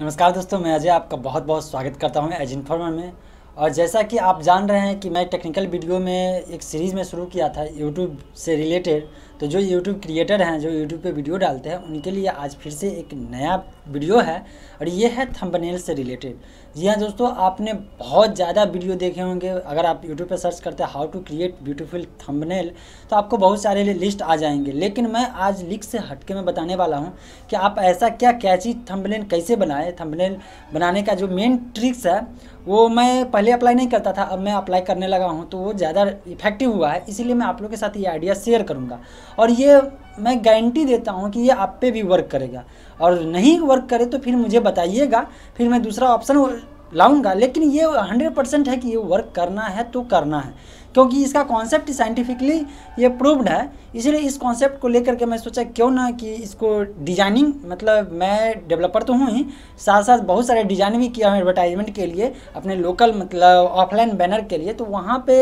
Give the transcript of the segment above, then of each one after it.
नमस्कार दोस्तों मैं अजय आपका बहुत बहुत स्वागत करता हूँ एज इन्फॉर्मर में। और जैसा कि आप जान रहे हैं कि मैं टेक्निकल वीडियो में एक सीरीज़ में शुरू किया था यूट्यूब से रिलेटेड तो जो यूट्यूब क्रिएटर हैं, जो यूट्यूब पे वीडियो डालते हैं, उनके लिए आज फिर से एक नया वीडियो है और ये है थंबनेल से रिलेटेड जी हाँ दोस्तों, आपने बहुत ज़्यादा वीडियो देखे होंगे। अगर आप यूट्यूब पर सर्च करते हैं how to create beautiful thumbnail तो आपको बहुत सारे लिस्ट आ जाएँगे। लेकिन मैं आज लिख से हटके मैं बताने वाला हूँ कि आप ऐसा क्या कैची थंबनेल कैसे बनाए। थंबनेल बनाने का जो मेन ट्रिक्स है वो मैं पहले अप्लाई नहीं करता था, अब मैं अप्लाई करने लगा हूँ तो वो ज़्यादा इफ़ेक्टिव हुआ है, इसीलिए मैं आप लोग के साथ ये आइडिया शेयर करूँगा। और ये मैं गारंटी देता हूँ कि ये आप पे भी वर्क करेगा। और नहीं वर्क करे तो फिर मुझे बताइएगा, फिर मैं दूसरा ऑप्शन लाऊँगा, लेकिन ये हंड्रेड परसेंट है कि ये वर्क करना है तो करना है। क्योंकि इसका कॉन्सेप्ट साइंटिफिकली ये प्रूव्ड है। इसलिए इस कॉन्सेप्ट को लेकर के मैं सोचा क्यों ना कि इसको डिज़ाइनिंग मतलब मैं डेवलपर तो हूँ ही साथ साथ बहुत सारे डिज़ाइन भी किया हूँ एडवर्टाइजमेंट के लिए, अपने लोकल मतलब ऑफलाइन बैनर के लिए। तो वहाँ पे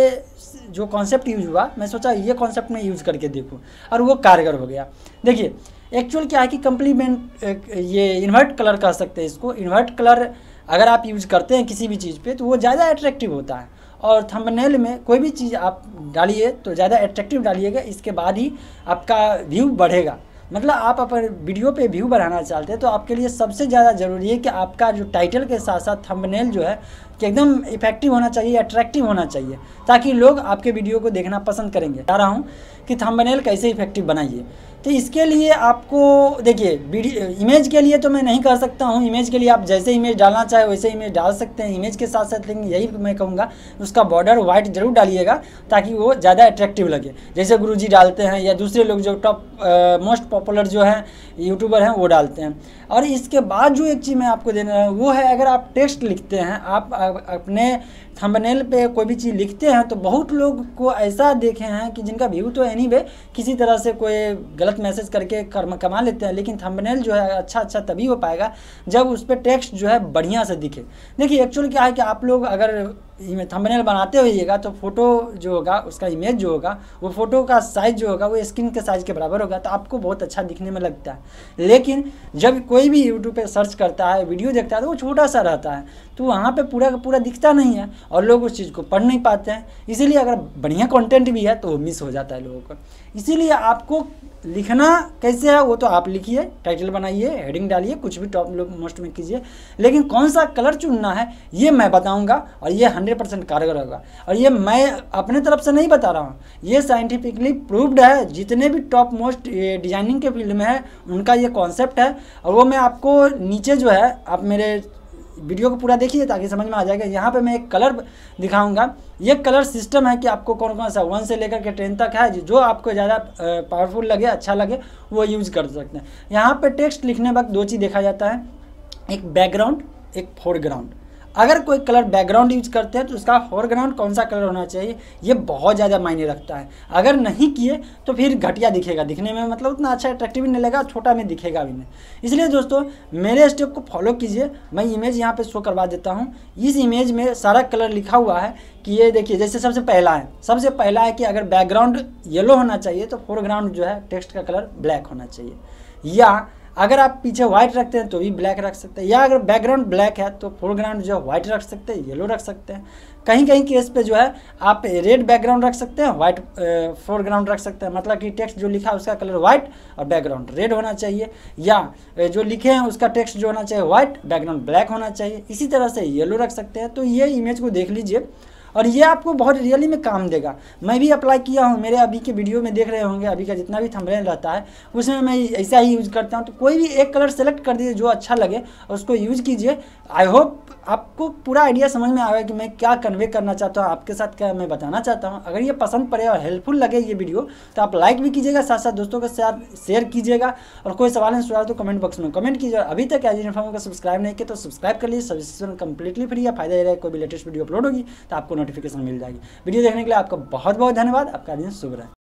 जो कॉन्सेप्ट यूज़ हुआ, मैं सोचा ये कॉन्सेप्ट में यूज़ करके देखूँ और वो कारगर हो गया। देखिए एक्चुअल क्या है कि कम्प्लीमेंट ये इन्वर्ट कलर कह सकते हैं इसको। इन्वर्ट कलर अगर आप यूज़ करते हैं किसी भी चीज़ पे तो वो ज़्यादा अट्रैक्टिव होता है। और थंबनेल में कोई भी चीज़ आप डालिए तो ज़्यादा अट्रैक्टिव डालिएगा, इसके बाद ही आपका व्यू बढ़ेगा। मतलब आप अपने वीडियो पे व्यू बढ़ाना चाहते हैं तो आपके लिए सबसे ज़्यादा ज़रूरी है कि आपका जो टाइटल के साथ साथ थंबनेल जो है, कि एकदम इफ़ेक्टिव होना चाहिए अट्रैक्टिव होना चाहिए, ताकि लोग आपके वीडियो को देखना पसंद करेंगे। बता रहा हूँ कि थंबनेल कैसे इफ़ेक्टिव बनाइए। तो इसके लिए आपको, देखिए इमेज के लिए तो मैं नहीं कर सकता हूँ। इमेज के लिए आप जैसे इमेज डालना चाहे, वैसे इमेज डाल सकते हैं। इमेज के साथ साथ लेकिन यही मैं कहूँगा, उसका बॉर्डर वाइट ज़रूर डालिएगा ताकि वो ज़्यादा अट्रैक्टिव लगे। जैसे गुरु डालते हैं या दूसरे लोग जो टॉप मोस्ट पॉपुलर जो हैं यूट्यूबर हैं, वो डालते हैं। और इसके बाद जो एक चीज़ मैं आपको देना रहा वो है अगर आप टेक्स्ट लिखते हैं, आप अपने थंबनेल पे कोई भी चीज़ लिखते हैं तो बहुत लोग को ऐसा देखे हैं कि जिनका व्यू तो एनी वे किसी तरह से कोई गलत मैसेज करके कर्म कमा लेते हैं, लेकिन थंबनेल जो है अच्छा अच्छा तभी हो पाएगा जब उस पर टेक्स्ट जो है बढ़िया से दिखे। देखिए एक्चुअल क्या है कि आप लोग अगर थंबनेल बनाते होइएगा तो फ़ोटो जो होगा, उसका इमेज जो होगा, वो फ़ोटो का साइज़ जो होगा, वो स्क्रीन के साइज़ के बराबर होगा तो आपको बहुत अच्छा दिखने में लगता है। लेकिन जब कोई भी यूट्यूब पे सर्च करता है वीडियो देखता है तो वो छोटा सा रहता है। तो वहाँ पे पूरा का पूरा दिखता नहीं है और लोग उस चीज़ को पढ़ नहीं पाते हैं। इसीलिए अगर बढ़िया कॉन्टेंट भी है तो वो मिस हो जाता है लोगों को। इसीलिए आपको लिखना कैसे है, वो तो आप लिखिए टाइटल बनाइए हेडिंग डालिए, कुछ भी टॉप मोस्ट में कीजिए। लेकिन कौन सा कलर चुनना है, ये मैं बताऊँगा और ये हंड्रेड परसेंट कारगर होगा। और ये मैं अपने तरफ़ से नहीं बता रहा हूँ। ये साइंटिफिकली प्रूव्ड है। जितने भी टॉप मोस्ट डिज़ाइनिंग के फ़ील्ड में है, उनका ये कॉन्सेप्ट है। और वो मैं आपको नीचे जो है, आप मेरे वीडियो को पूरा देखिए ताकि समझ में आ जाएगा। यहाँ पे मैं एक कलर दिखाऊँगा। ये कलर सिस्टम है कि आपको कौन कौन सा वन से लेकर के टेन तक है। जो आपको ज़्यादा पावरफुल लगे अच्छा लगे, वो यूज़ कर सकते हैं। यहाँ पे टेक्स्ट लिखने वक्त दो चीज़ देखा जाता है। एक बैकग्राउंड एक फोरग्राउंड अगर कोई कलर बैकग्राउंड यूज़ करते हैं तो उसका फोरग्राउंड कौन सा कलर होना चाहिए, ये बहुत ज़्यादा मायने रखता है। अगर नहीं किए तो फिर घटिया दिखेगा। दिखने में मतलब उतना अच्छा अट्रैक्टिव नहीं लगेगा, छोटा में दिखेगा भी नहीं। इसलिए दोस्तों, मेरे स्टेप को फॉलो कीजिए। मैं इमेज यहाँ पर शो करवा देता हूँ। इस इमेज में सारा कलर लिखा हुआ है कि ये देखिए, जैसे सबसे पहला है। सबसे पहला है कि अगर बैकग्राउंड येलो होना चाहिए तो फोरग्राउंड जो है टेक्स्ट का कलर ब्लैक होना चाहिए। या अगर आप पीछे व्हाइट रखते हैं तो भी ब्लैक रख सकते हैं, या अगर बैकग्राउंड ब्लैक है तो फोरग्राउंड जो है व्हाइट रख सकते हैं येलो रख सकते हैं। कहीं कहीं केस पे जो है आप रेड बैकग्राउंड रख सकते हैं व्हाइट फोरग्राउंड रख सकते हैं। मतलब कि टेक्स्ट जो लिखा है उसका कलर व्हाइट और बैकग्राउंड रेड होना चाहिए, या जो लिखे हैं उसका टेक्स्ट जो होना चाहिए व्हाइट बैकग्राउंड ब्लैक होना चाहिए। इसी तरह से येलो रख सकते हैं। तो ये इमेज को देख लीजिए। और ये आपको बहुत रियली में काम देगा। मैं भी अप्लाई किया हूँ, मेरे अभी के वीडियो में देख रहे होंगे, अभी का जितना भी थंबनेल रहता है, उसमें मैं ऐसा ही यूज़ करता हूँ। तो कोई भी एक कलर सेलेक्ट कर दीजिए जो अच्छा लगे और उसको यूज़ कीजिए। आई होप आपको पूरा आइडिया समझ में आएगा कि मैं क्या कन्वे करना चाहता हूँ, आपके साथ क्या मैं बताना चाहता हूँ। अगर ये पसंद पड़े और हेल्पफुल लगे ये वीडियो तो आप लाइक भी कीजिएगा साथ साथ दोस्तों के साथ शेयर कीजिएगा और कोई सवाल है, सवाल तो कमेंट बॉक्स में कमेंट कीजिए। अभी तक एज इन्फॉर्म को सब्सक्राइब नहीं किया तो सब्सक्राइब कर लीजिए। सब्सक्रिप्शन कंप्लीटली फ्री है, फ़ायदा ये कोई भी लेटेस्ट वीडियो अपलोड होगी तो आपको नोटिफिकेशन मिल जाएगी। वीडियो देखने के लिए आपका बहुत बहुत धन्यवाद। आपका दिन शुभ रहे।